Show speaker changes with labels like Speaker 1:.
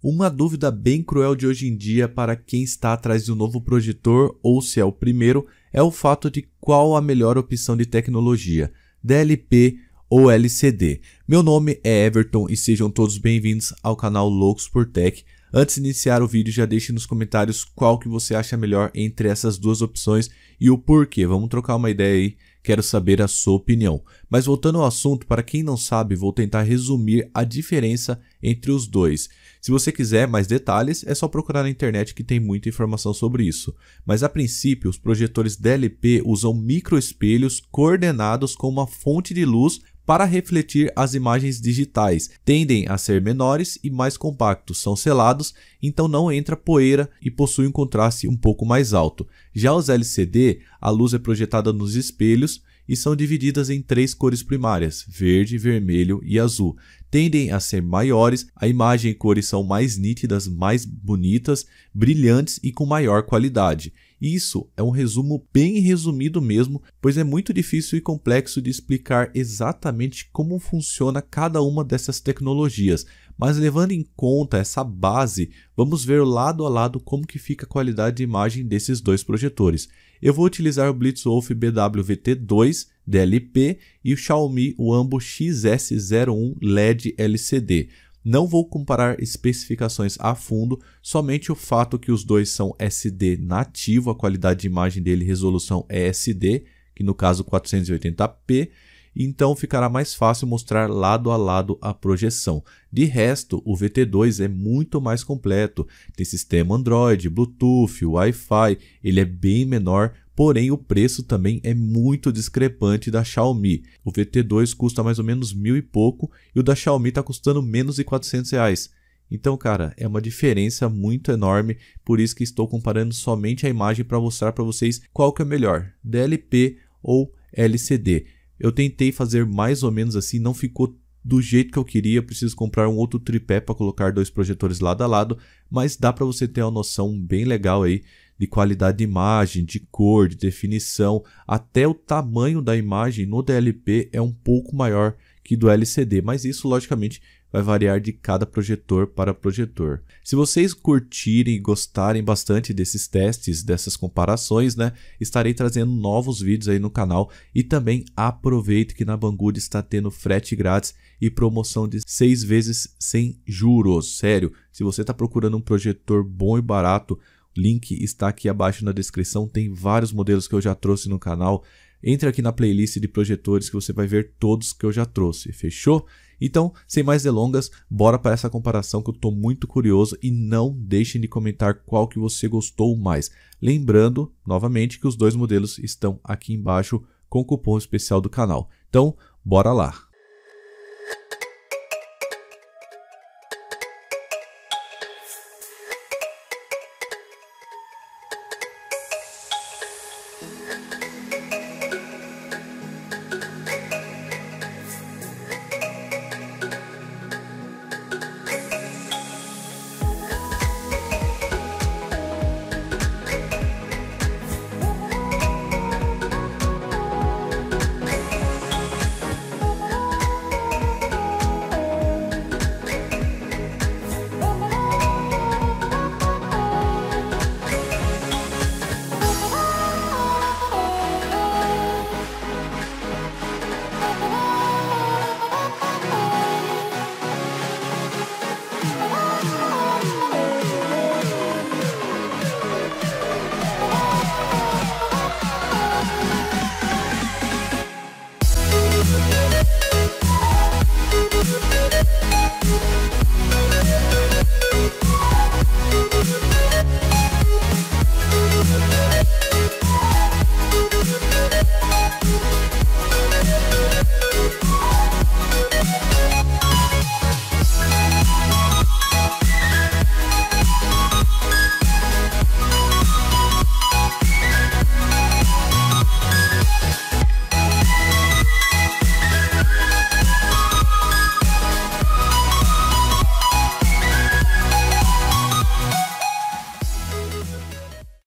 Speaker 1: Uma dúvida bem cruel de hoje em dia para quem está atrás de um novo projetor ou se é o primeiro é o fato de qual a melhor opção de tecnologia, DLP ou LCD. Meu nome é Everton e sejam todos bem-vindos ao canal Loucos por Tech. Antes de iniciar o vídeo, já deixe nos comentários qual que você acha melhor entre essas duas opções e o porquê. Vamos trocar uma ideia aí Quero saber a sua opinião. Mas voltando ao assunto, para quem não sabe, vou tentar resumir a diferença entre os dois. Se você quiser mais detalhes, é só procurar na internet que tem muita informação sobre isso. Mas a princípio, os projetores DLP usam microespelhos coordenados com uma fonte de luz para refletir as imagens digitais. Tendem a ser menores e mais compactos, são selados, então não entra poeira e possuem um contraste um pouco mais alto. Já os LCD, a luz é projetada nos espelhos e são divididas em três cores primárias: verde, vermelho e azul. Tendem a ser maiores, a imagem e cores são mais nítidas, mais bonitas, brilhantes e com maior qualidade. Isso é um resumo bem resumido mesmo, pois é muito difícil e complexo de explicar exatamente como funciona cada uma dessas tecnologias, mas levando em conta essa base, vamos ver lado a lado como que fica a qualidade de imagem desses dois projetores. Eu vou utilizar o Blitzwolf BWVT2 DLP e o Xiaomi Wambo XS01 LED LCD. Não vou comparar especificações a fundo, somente o fato que os dois são SD nativo, a qualidade de imagem dele resolução é SD, que no caso 480p, então ficará mais fácil mostrar lado a lado a projeção. De resto, o VT2 é muito mais completo, tem sistema Android, Bluetooth, Wi-Fi, ele é bem menor, porém o preço também é muito discrepante da Xiaomi. O VT2 custa mais ou menos mil e pouco e o da Xiaomi está custando menos de 400 reais. Então, cara, é uma diferença muito enorme, por isso que estou comparando somente a imagem para mostrar para vocês qual que é melhor, DLP ou LCD. Eu tentei fazer mais ou menos assim, não ficou do jeito que eu queria, preciso comprar um outro tripé para colocar dois projetores lado a lado, mas dá para você ter uma noção bem legal aí de qualidade de imagem, de cor, de definição, até o tamanho da imagem no DLP é um pouco maior que do LCD, mas isso logicamente vai variar de cada projetor para projetor. Se vocês curtirem e gostarem bastante desses testes, dessas comparações, né, estarei trazendo novos vídeos aí no canal e também aproveite que na Banggood está tendo frete grátis e promoção de 6 vezes sem juros. Sério, se você está procurando um projetor bom e barato, link está aqui abaixo na descrição, tem vários modelos que eu já trouxe no canal. Entre aqui na playlist de projetores que você vai ver todos que eu já trouxe, fechou? Então, sem mais delongas, bora para essa comparação que eu estou muito curioso e não deixem de comentar qual que você gostou mais. Lembrando, novamente, que os dois modelos estão aqui embaixo com o cupom especial do canal. Então, bora lá!